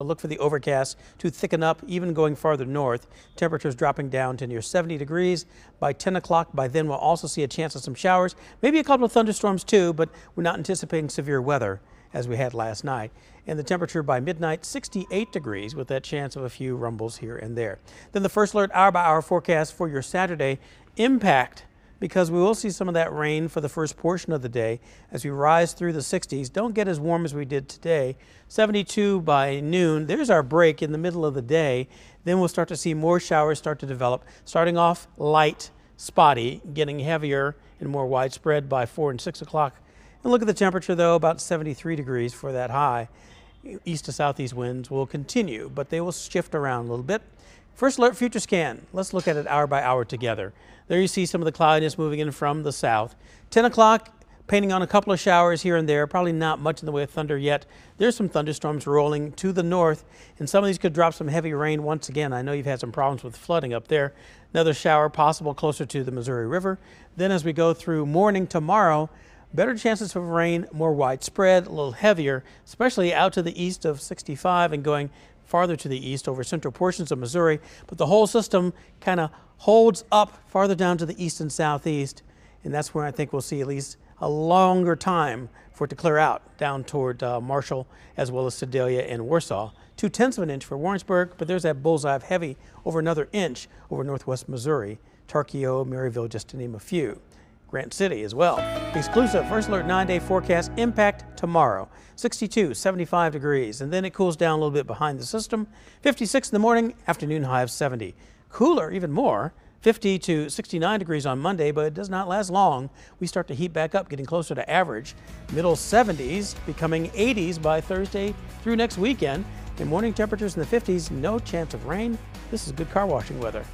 Look for the overcast to thicken up, even going farther north. Temperatures dropping down to near 70 degrees by 10 o'clock. By then, we'll also see a chance of some showers, maybe a couple of thunderstorms too, but we're not anticipating severe weather as we had last night. And the temperature by midnight, 68 degrees, with that chance of a few rumbles here and there. Then the first alert hour by hour forecast for your Saturday impact because we will see some of that rain for the first portion of the day as we rise through the 60s. Don't get as warm as we did today. 72 by noon. There's our break in the middle of the day. Then we'll start to see more showers start to develop, starting off light, spotty, getting heavier and more widespread by 4 and 6 o'clock. And look at the temperature, though, about 73 degrees for that high. East to southeast winds will continue, but they will shift around a little bit. First alert future scan. Let's look at it hour by hour together. There you see some of the cloudiness moving in from the south. 10 o'clock, painting on a couple of showers here and there, probably not much in the way of thunder yet. There's some thunderstorms rolling to the north, and some of these could drop some heavy rain once again. I know you've had some problems with flooding up there. Another shower possible closer to the Missouri River. Then as we go through morning tomorrow, better chances of rain, more widespread, a little heavier, especially out to the east of 65 and going farther to the east over central portions of Missouri, but the whole system kind of holds up farther down to the east and southeast, and that's where I think we'll see at least a longer time for it to clear out down toward uh, Marshall as well as Sedalia and Warsaw. Two tenths of an inch for Warrensburg, but there's that bullseye of heavy over another inch over northwest Missouri, Tarkio, Maryville, just to name a few. Grant City as well. Exclusive First Alert 9-day forecast impact tomorrow. 62, 75 degrees, and then it cools down a little bit behind the system. 56 in the morning, afternoon high of 70. Cooler even more, 50 to 69 degrees on Monday, but it does not last long. We start to heat back up, getting closer to average. Middle 70s, becoming 80s by Thursday through next weekend. And morning temperatures in the 50s, no chance of rain. This is good car washing weather.